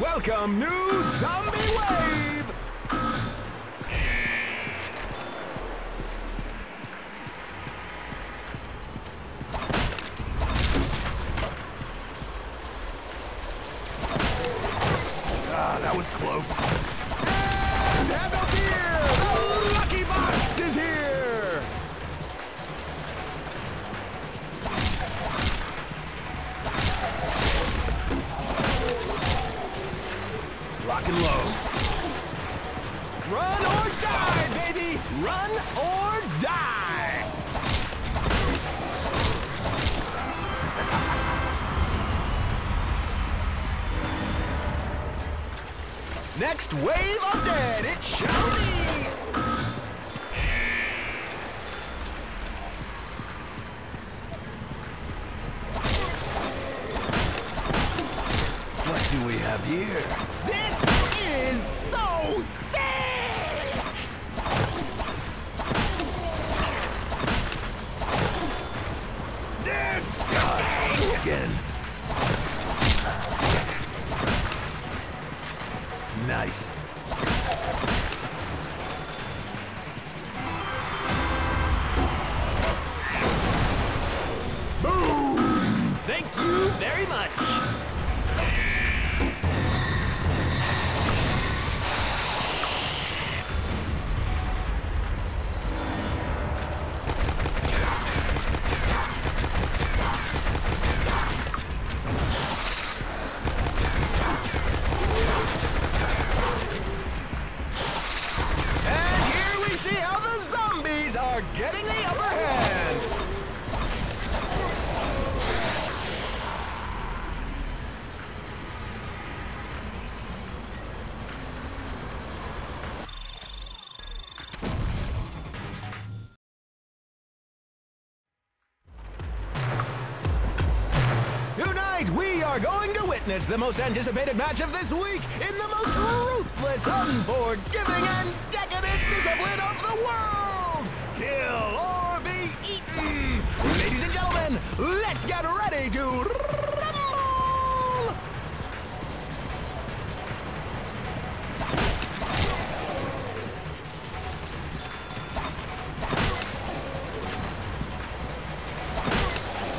Welcome, new zombie wave! Ah, that was close. And have no fear! Rock low. Run or die, baby! Run or die! Next wave of dead, it shall be! Have here? This is so sick! God, again. Nice. Thank you very much! Tonight, we are going to witness the most anticipated match of this week in the most ruthless, unforgiving, and decadent discipline of the world! Kill or be eaten! Ladies and gentlemen, let's get ready to rumble!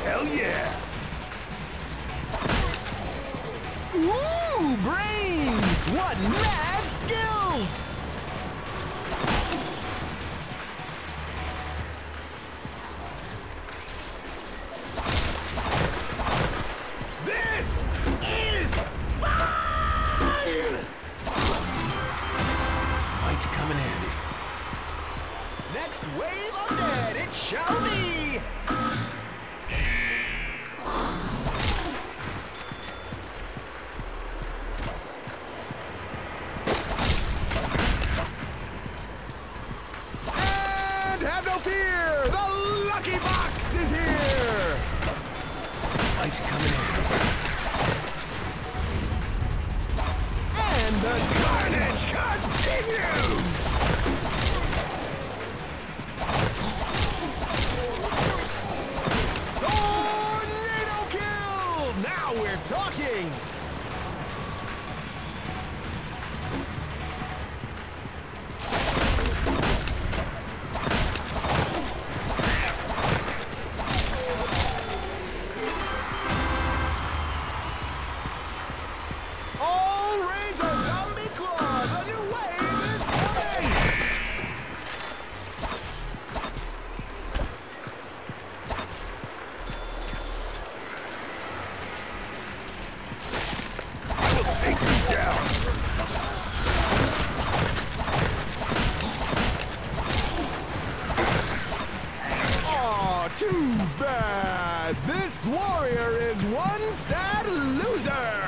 Hell yeah! What mad skills! This is fun! Might come in handy. Next wave of dead, it shall be! Have no fear! The Lucky Box is here! Might come in. And the carnage continues! Tornado kill! Now we're talking! Too bad! This warrior is one sad loser!